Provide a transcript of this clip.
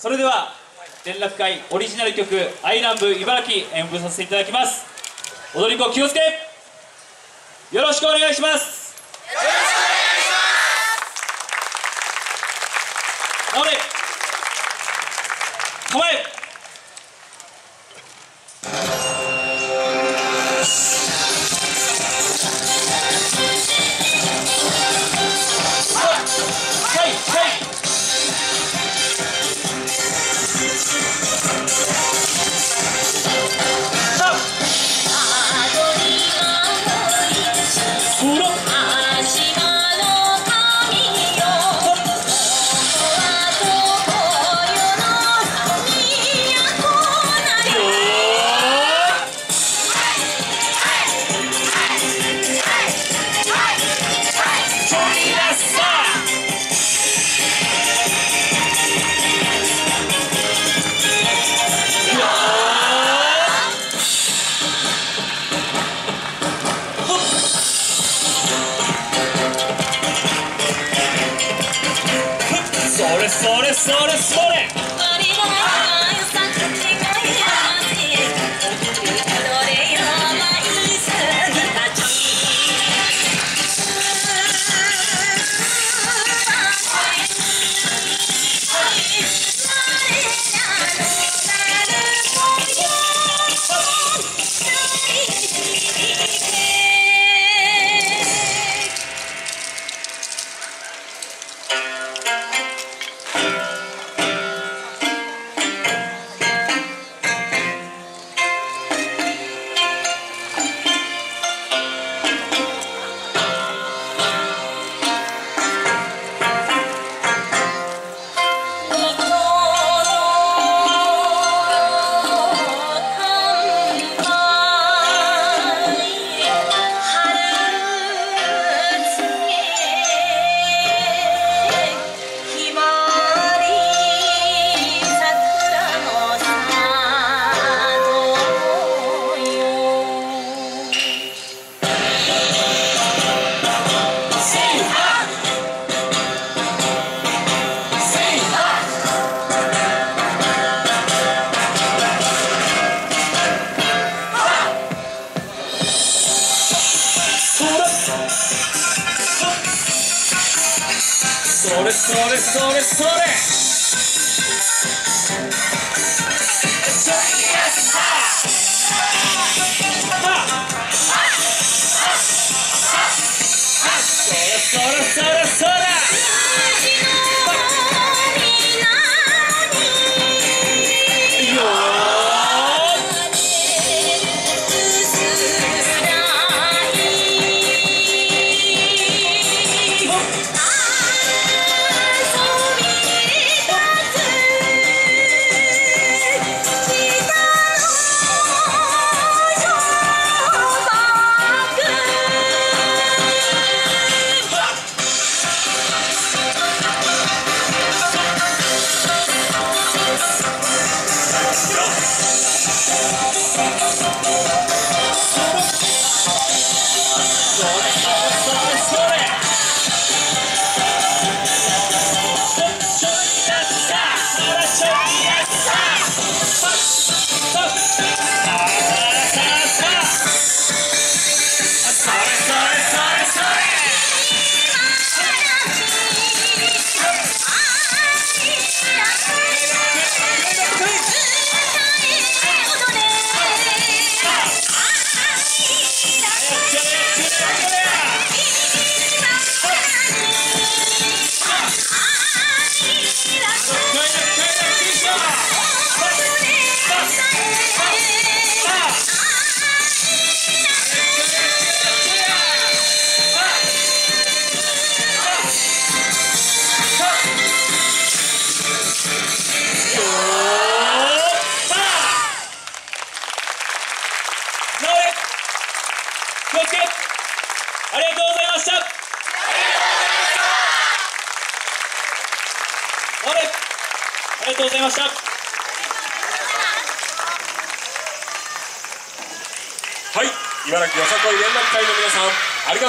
それでは連絡会オリジナル曲「アイランブ茨城」演舞させていただきます。踊り子気をつけ。よろしくお願いします。よろしくお願いします。直れ構えそれそれそれそれ。それそれそれそれそれそれそれ気をつけ。ありがとうございました。ありがとうございましたあれ？ありがとうございました。はい、茨城よさこい連絡会の皆さん、ありがとう。